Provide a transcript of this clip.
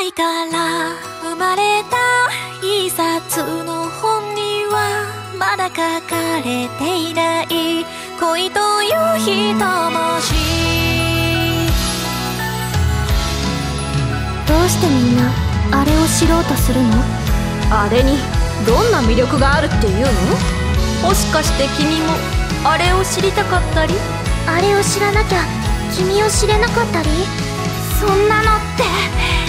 愛から生まれた一冊の本にはまだ書かれていない。恋という一文字どうしてみんなあれを知ろうとするの？あれにどんな魅力があるっていうの？もしかして君もあれを知りたかったり？あれを知らなきゃ君を知れなかったり？そんなのって